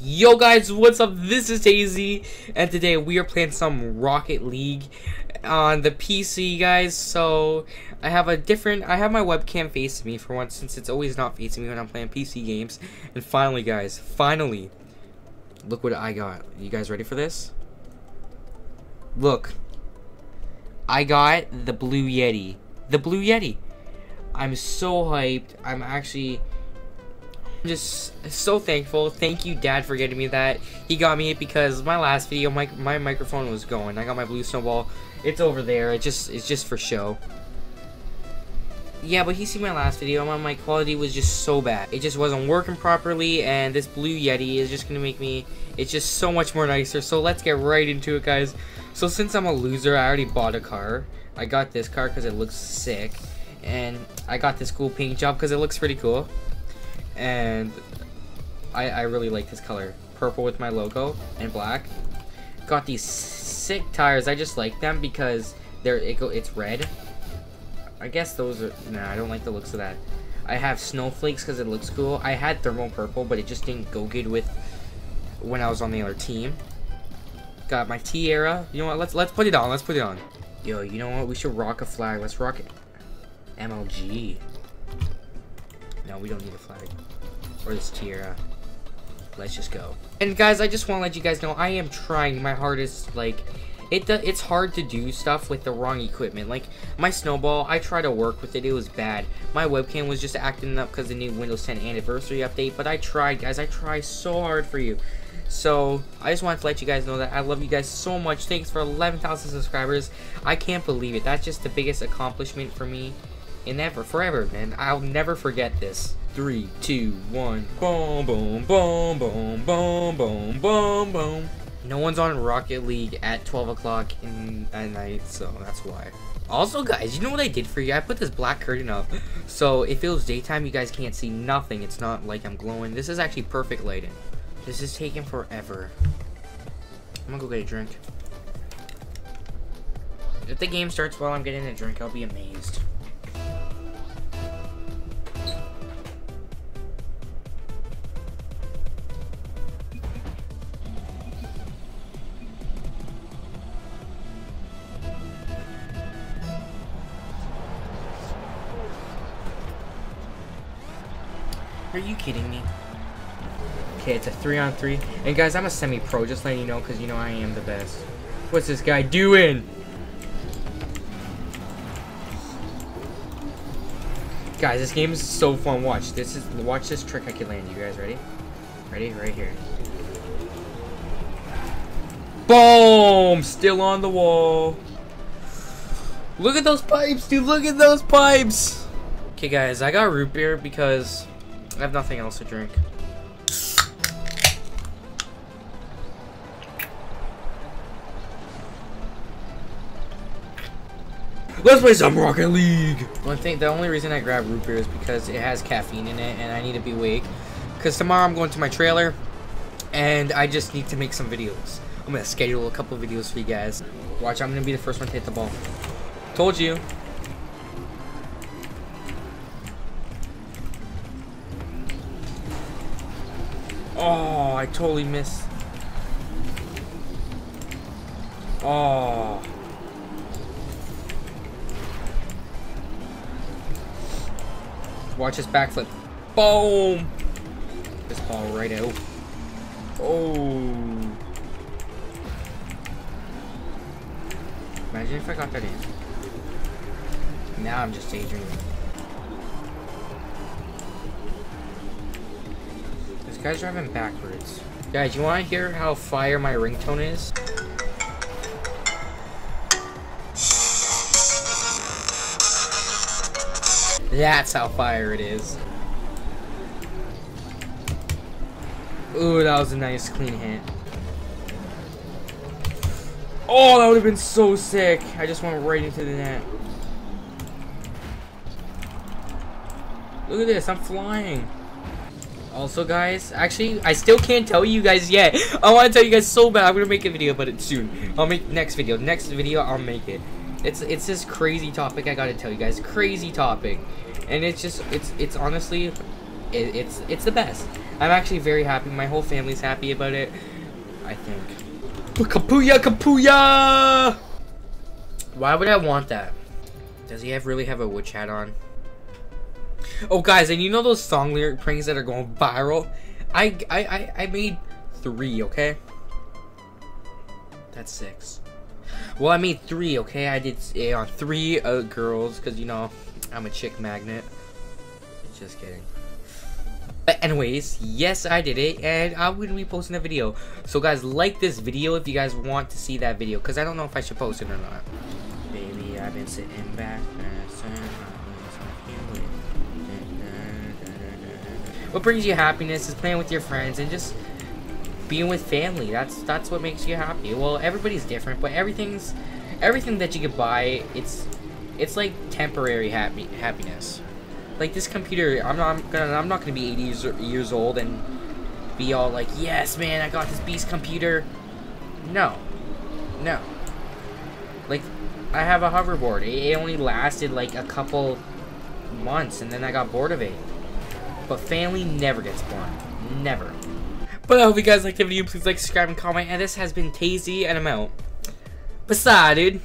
Yo guys, what's up? This is Tazey, and today we are playing some Rocket League on the PC, guys. So, I have a different, I have my webcam facing me for once, since it's always not facing me when I'm playing PC games. And finally, guys, finally, look what I got. You guys ready for this? Look. I got the Blue Yeti. The Blue Yeti. I'm so hyped. I'm actually I'm just so thankful. Thank you, Dad, for getting me that. He got me it because my last video, my, my microphone was going. I got my blue snowball. It's over there. It just it's just for show. Yeah, but he seen my last video. My mic quality was just so bad. It just wasn't working properly, and this Blue Yeti is just gonna make me. It's just so much more nicer. So let's get right into it, guys. So since I'm a loser, I already bought a car. I got this car because it looks sick, and I got this cool paint job because it looks pretty cool and I, I really like this color. Purple with my logo and black. Got these sick tires. I just like them because they're it go, it's red. I guess those are nah. I don't like the looks of that. I have snowflakes because it looks cool. I had thermal purple, but it just didn't go good with when I was on the other team. Got my T-Era. You know what? Let's let's put it on. Let's put it on. Yo, you know what? We should rock a flag. Let's rock it. MLG. No, we don't need a flag. Or this tier. Uh, let's just go. And guys, I just want to let you guys know, I am trying my hardest, like, it it's hard to do stuff with the wrong equipment. Like, my snowball, I tried to work with it, it was bad. My webcam was just acting up because of the new Windows 10 anniversary update, but I tried, guys. I try so hard for you. So, I just wanted to let you guys know that I love you guys so much. Thanks for 11,000 subscribers. I can't believe it. That's just the biggest accomplishment for me in ever, forever, man. I'll never forget this. Three, two, one. Boom, boom, boom, boom, boom, boom, boom, boom. No one's on Rocket League at 12 o'clock at night, so that's why. Also, guys, you know what I did for you? I put this black curtain up, so if it was daytime, you guys can't see nothing. It's not like I'm glowing. This is actually perfect lighting. This is taking forever. I'm gonna go get a drink. If the game starts while I'm getting a drink, I'll be amazed. Are you kidding me? Okay, it's a three on three. And guys, I'm a semi-pro, just letting you know, because you know I am the best. What's this guy doing? Guys, this game is so fun. Watch this is watch this trick I can land. You guys ready? Ready? Right here. Boom! Still on the wall. Look at those pipes, dude. Look at those pipes. Okay, guys, I got root beer because I have nothing else to drink. Let's play some Rocket League! One thing, the only reason I grab root beer is because it has caffeine in it and I need to be awake. Because tomorrow I'm going to my trailer and I just need to make some videos. I'm going to schedule a couple videos for you guys. Watch, I'm going to be the first one to hit the ball. Told you. Oh, I totally missed. Oh. Watch this backflip. Boom! This ball right out. Oh. Imagine if I got that in. Now I'm just daydreaming. This guy's driving backwards. Guys, you want to hear how fire my ringtone is? That's how fire it is. Ooh, that was a nice clean hit. Oh, that would have been so sick. I just went right into the net. Look at this, I'm flying. Also, guys, actually, I still can't tell you guys yet. I want to tell you guys so bad. I'm to make a video about it soon. I'll make next video. Next video, I'll make it. It's it's this crazy topic I got to tell you guys. Crazy topic. And it's just, it's it's honestly, it, it's it's the best. I'm actually very happy. My whole family's happy about it. I think. Kapuya, Kapuya! Why would I want that? Does he have really have a witch hat on? Oh, guys, and you know those song lyric pranks that are going viral? I, I, I, I made three, okay? That's six. Well, I made three, okay? I did uh, on three uh, girls, because, you know, I'm a chick magnet. Just kidding. But anyways, yes, I did it, and I'm to be posting a video. So, guys, like this video if you guys want to see that video, because I don't know if I should post it or not. Baby, I've been sitting back. What brings you happiness is playing with your friends and just being with family. That's that's what makes you happy. Well, everybody's different, but everything's everything that you can buy, it's it's like temporary happy happiness. Like this computer, I'm not I'm gonna I'm not gonna be 80 years, years old and be all like, yes, man, I got this beast computer. No, no. Like, I have a hoverboard. It only lasted like a couple months, and then I got bored of it. But family never gets boring. Never. But I hope you guys liked the video. Please like, subscribe, and comment. And this has been Tazey, and I'm out. Besides, dude.